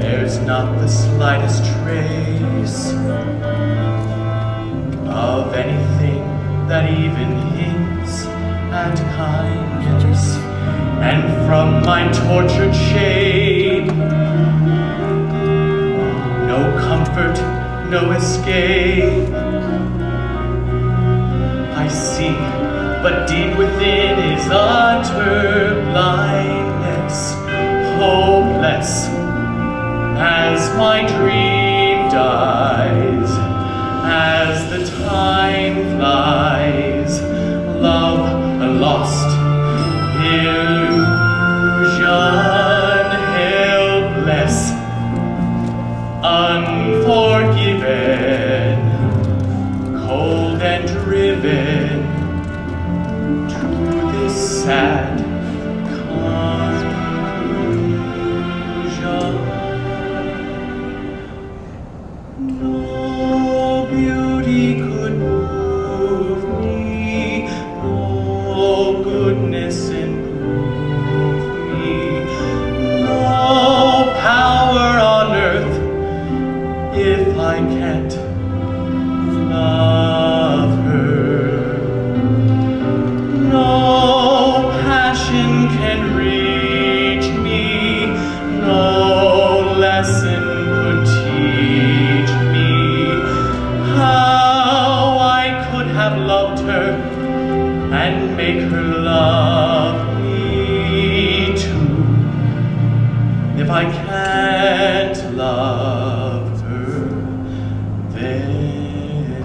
There's not the slightest trace of anything that even hints at kindness. And from my tortured shade, no comfort, no escape. I see, but deep within is utter conclusion. No beauty could move me, no goodness improve me, no power on earth if I can't love her love me too. If I can't love her, then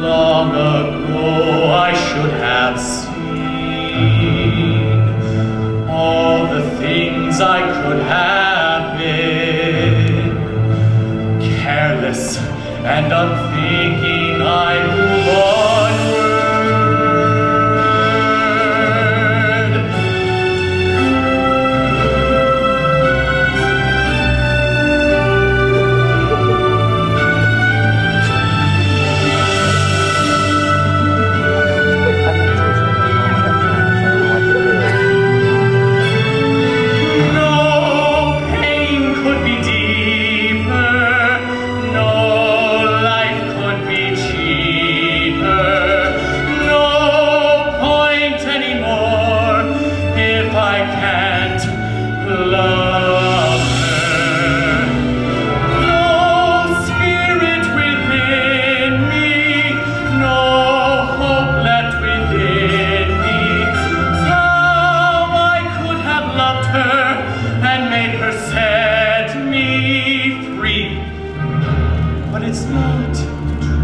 long ago I should have seen all the things I could have been careless and unthinking I can't love her. No spirit within me, no hope left within me. How I could have loved her and made her set me free. But it's not true.